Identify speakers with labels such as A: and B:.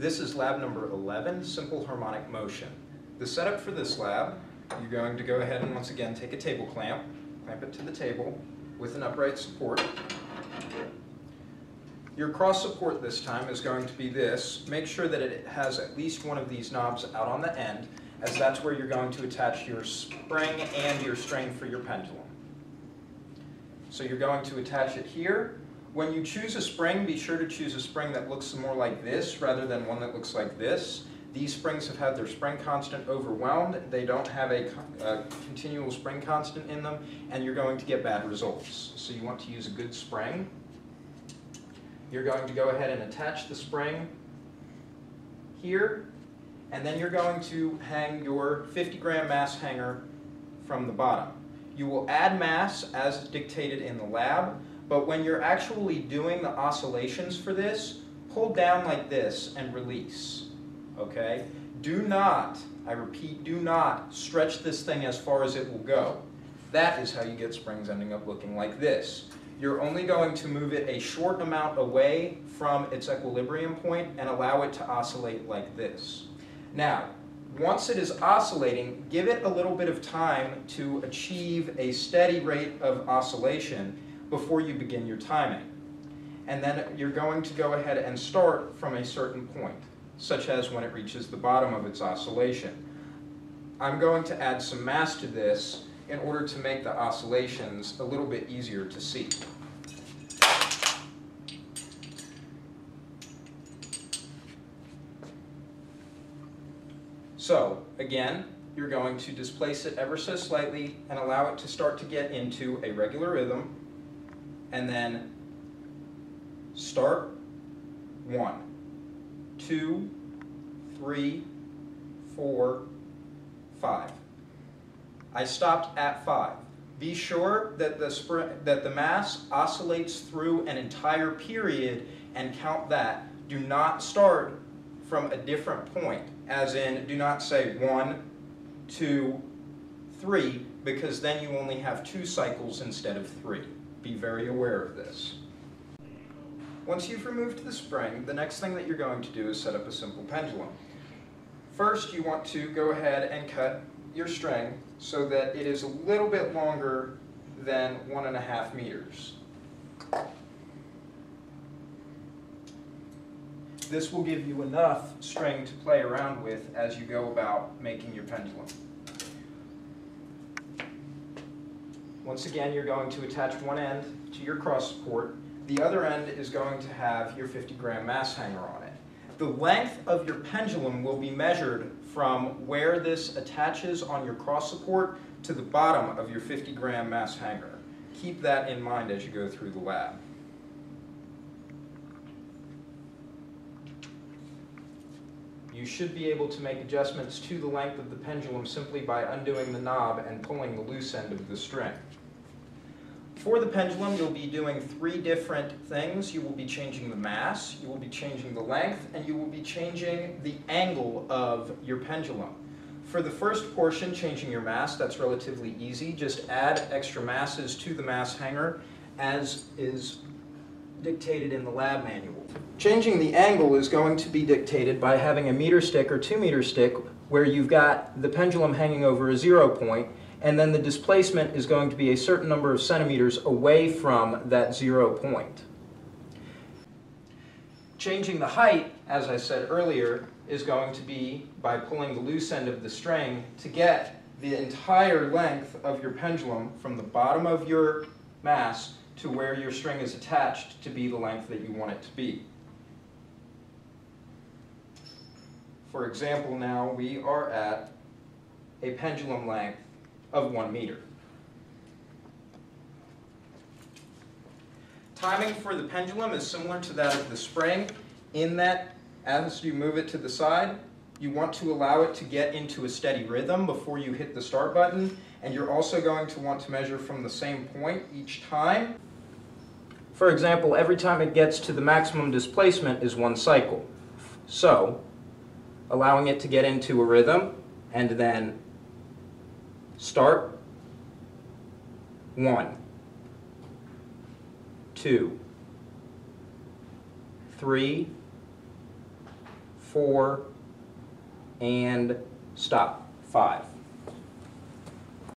A: This is lab number 11, simple harmonic motion. The setup for this lab, you're going to go ahead and once again take a table clamp, clamp it to the table with an upright support. Your cross support this time is going to be this. Make sure that it has at least one of these knobs out on the end, as that's where you're going to attach your spring and your string for your pendulum. So you're going to attach it here. When you choose a spring, be sure to choose a spring that looks more like this rather than one that looks like this. These springs have had their spring constant overwhelmed. They don't have a, a, continual spring constant in them, and you're going to get bad results. So you want to use a good spring. You're going to go ahead and attach the spring here, and then you're going to hang your 50 gram mass hanger from the bottom. You will add mass as dictated in the lab, but when you're actually doing the oscillations for this, pull down like this and release, okay? Do not, I repeat, do not stretch this thing as far as it will go. That is how you get springs ending up looking like this. You're only going to move it a short amount away from its equilibrium point and allow it to oscillate like this. Now, once it is oscillating, give it a little bit of time to achieve a steady rate of oscillation before you begin your timing. And then you're going to go ahead and start from a certain point, such as when it reaches the bottom of its oscillation. I'm going to add some mass to this in order to make the oscillations a little bit easier to see. So, again, you're going to displace it ever so slightly and allow it to start to get into a regular rhythm, and then start one, two, three, four, five. I stopped at five. Be sure that the, that the mass oscillates through an entire period and count that. Do not start from a different point, as in do not say one, two, three, because then you only have two cycles instead of three. Be very aware of this. Once you've removed the spring, the next thing that you're going to do is set up a simple pendulum. First, you want to go ahead and cut your string so that it is a little bit longer than one and a half meters. This will give you enough string to play around with as you go about making your pendulum. Once again, you're going to attach one end to your cross support. The other end is going to have your 50 gram mass hanger on it. The length of your pendulum will be measured from where this attaches on your cross support to the bottom of your 50 gram mass hanger. Keep that in mind as you go through the lab. You should be able to make adjustments to the length of the pendulum simply by undoing the knob and pulling the loose end of the string. For the pendulum, you'll be doing three different things. You will be changing the mass, you will be changing the length, and you will be changing the angle of your pendulum. For the first portion, changing your mass, that's relatively easy. Just add extra masses to the mass hanger as is dictated in the lab manual. Changing the angle is going to be dictated by having a meter stick or two meter stick where you've got the pendulum hanging over a zero point and then the displacement is going to be a certain number of centimeters away from that zero point. Changing the height, as I said earlier, is going to be by pulling the loose end of the string to get the entire length of your pendulum from the bottom of your mass to where your string is attached to be the length that you want it to be. For example, now we are at a pendulum length of one meter. Timing for the pendulum is similar to that of the spring in that as you move it to the side, you want to allow it to get into a steady rhythm before you hit the start button, and you're also going to want to measure from the same point each time. For example, every time it gets to the maximum displacement is one cycle. So, allowing it to get into a rhythm, and then Start. One, two, three, four, and stop, five.